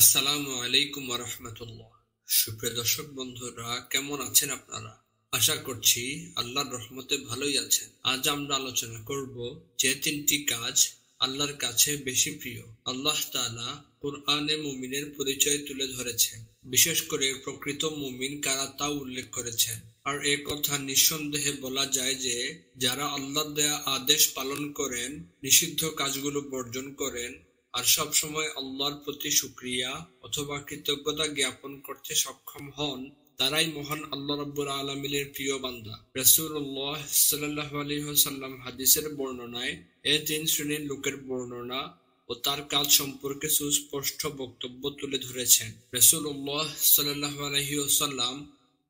আলাইকুম রহমতুল্লাহ। সুপ্রিয় দর্শক, বন্ধুরা, কেমন আছেন আপনারা? আশা করছি আল্লাহর রহমতে ভালোই আছেন। আজ আমরা আলোচনা করব যে তিনটি কাজ আল্লাহর কাছে বেশি প্রিয়। আল্লাহ তাআলা কোরআনে মুমিনের পরিচয় তুলে ধরেছেন। বিশেষ করে প্রকৃত মুমিন কারা তা উল্লেখ করেছেন। আর এ কথা নিঃসন্দেহে বলা যায় যে, যারা আল্লাহ দেয়া আদেশ পালন করেন, নিষিদ্ধ কাজগুলো বর্জন করেন আর সব সময় আল্লাহর প্রতি শুক্রিয়া অথবা কৃতজ্ঞতা জ্ঞাপন করতে সক্ষম হন তারাই মহান আল্লাহ রব্বুল আলমিনের প্রিয় বান্দা। রসুল্লাহ সাল্লাহ আলহিহাল্লাম হাদিসের বর্ণনায় এ তিন শ্রেণির লোকের বর্ণনা ও তার কাজ সম্পর্কে সুস্পষ্ট বক্তব্য তুলে ধরেছেন। রসুল্লাহ সাল্লাহ আলহিউসাল্লাম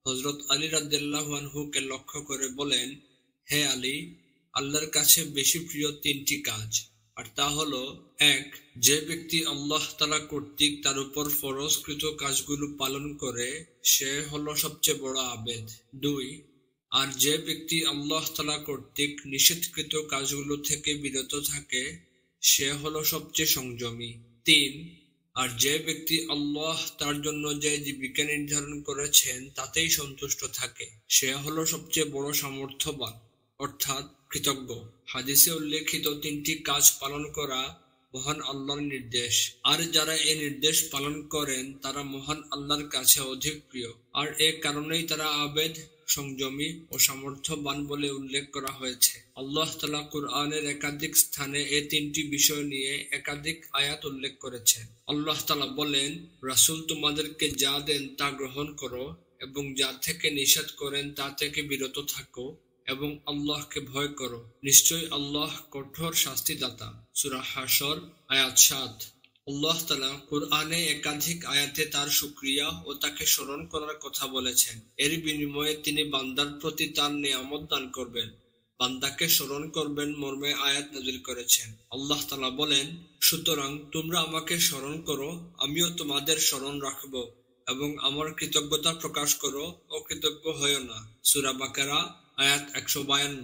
হজরত আলী রাদ্দাল্লাহুকে লক্ষ্য করে বলেন, হে আলী, আল্লাহর কাছে বেশি প্রিয় তিনটি কাজ। আর তা হল, এক, যে ব্যক্তি আল্লাহ তালা কর্তৃক তার উপর ফরজকৃত কাজগুলো পালন করে, সে হলো সবচেয়ে বড় আবেদ। দুই, আর যে ব্যক্তি আল্লাহ তালা কর্তৃক নিষেধকৃত কাজগুলো থেকে বিরত থাকে, সে হলো সবচেয়ে সংযমী। তিন, আর যে ব্যক্তি আল্লাহ তার জন্য যে জীবিকা নির্ধারণ করেছেন, তাতেই সন্তুষ্ট থাকে। সে হলো সবচেয়ে বড় সামর্থ্যবান। অর্থাৎ কৃতজ্ঞ। হাদিসে উল্লেখিত তিনটি কাজ পালন করা মহান আল্লাহর নির্দেশ। আর যারা এই নির্দেশ পালন করেন, তারা মহান আল্লাহর কাছে অধিক প্রিয়। আর এ কারণেই তারা আবেদ সংযমী ও সামর্থ্যবান বলে উল্লেখ করা হয়েছে। আল্লাহ তালা কুরআনের একাধিক স্থানে এ তিনটি বিষয় নিয়ে একাধিক আয়াত উল্লেখ করেছেন। আল্লাহ তালা বলেন, রাসুল তোমাদেরকে যা দেন তা গ্রহণ করো এবং যা থেকে নিষেধ করেন তা থেকে বিরত থাকো। এবং আল্লাহকে ভয় করো। নিশ্চয় আল্লাহ কঠোর শাস্তিদাতা। সুরা হাসর আয়াত সাত। আল্লাহ তালা কোরআনে একাধিক আয়াতে তার সুক্রিয়া ও তাকে স্মরণ করার কথা বলেছেন। এর বিনিময়ে তিনি বান্দার প্রতি তার নিয়ামত দান করবেন। বান্দাকে স্মরণ করবেন মর্মে আয়াত নাজিল করেছেন। আল্লাহ তালা বলেন, সুতরাং তোমরা আমাকে স্মরণ করো, আমিও তোমাদের স্মরণ রাখব এবং আমার কৃতজ্ঞতা প্রকাশ করো ও কৃতজ্ঞ হয়েও না। সুরা বাকারা আয়াত একশো বায়ান্ন